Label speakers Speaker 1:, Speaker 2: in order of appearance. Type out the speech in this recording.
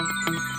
Speaker 1: Música